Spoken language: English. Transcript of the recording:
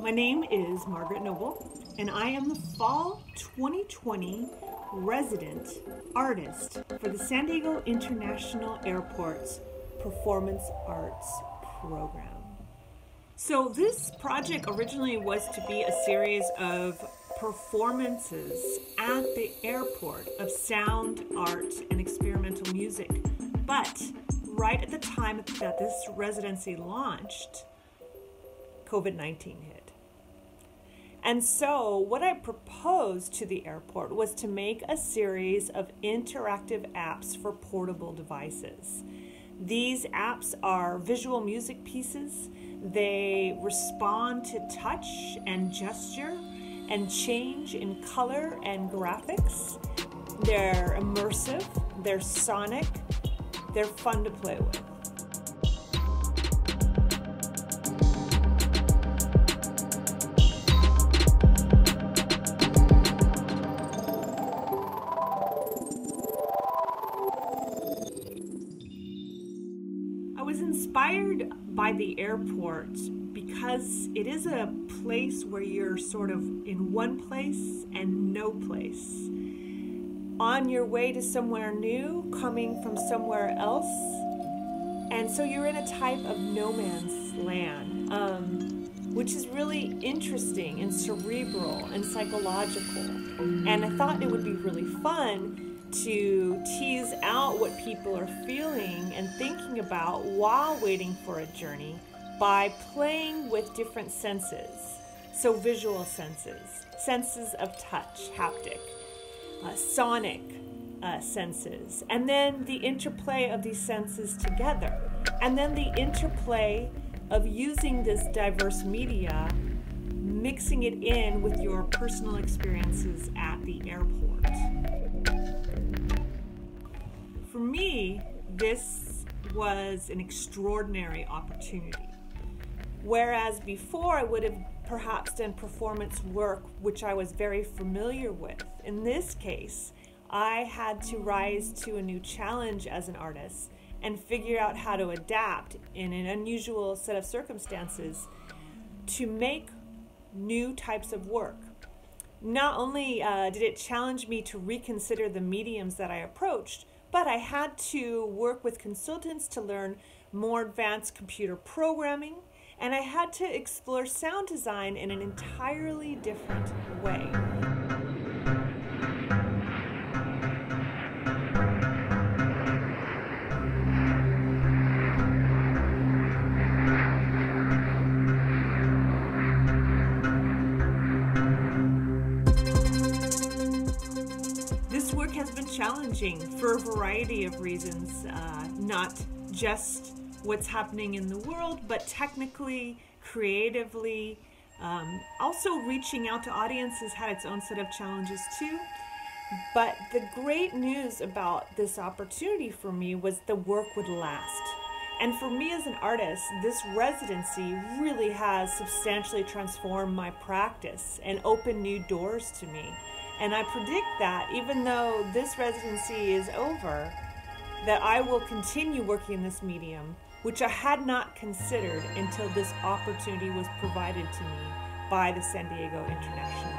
My name is Margaret Noble, and I am the Fall 2020 resident artist for the San Diego International Airport's Performance Arts Program. So, this project originally was to be a series of performances at the airport of sound, art, and experimental music. But right at the time that this residency launched, COVID 19 hit. And so, what I proposed to the airport was to make a series of interactive apps for portable devices. These apps are visual music pieces. They respond to touch and gesture and change in color and graphics. They're immersive, they're sonic, they're fun to play with. I was inspired by the airport because it is a place where you're sort of in one place and no place. On your way to somewhere new, coming from somewhere else. And so you're in a type of no man's land, um, which is really interesting and cerebral and psychological. And I thought it would be really fun to tease out what people are feeling and thinking about while waiting for a journey by playing with different senses. So, visual senses, senses of touch, haptic, uh, sonic uh, senses, and then the interplay of these senses together, and then the interplay of using this diverse media, mixing it in with your personal experiences at the airport. For me, this was an extraordinary opportunity. Whereas before I would have perhaps than performance work which I was very familiar with. In this case, I had to rise to a new challenge as an artist and figure out how to adapt in an unusual set of circumstances to make new types of work. Not only uh, did it challenge me to reconsider the mediums that I approached, but I had to work with consultants to learn more advanced computer programming, and I had to explore sound design in an entirely different way. This work has been challenging for a variety of reasons, uh, not just what's happening in the world, but technically, creatively. Um, also, reaching out to audiences had its own set of challenges too. But the great news about this opportunity for me was the work would last. And for me as an artist, this residency really has substantially transformed my practice and opened new doors to me. And I predict that even though this residency is over, that I will continue working in this medium, which I had not considered until this opportunity was provided to me by the San Diego International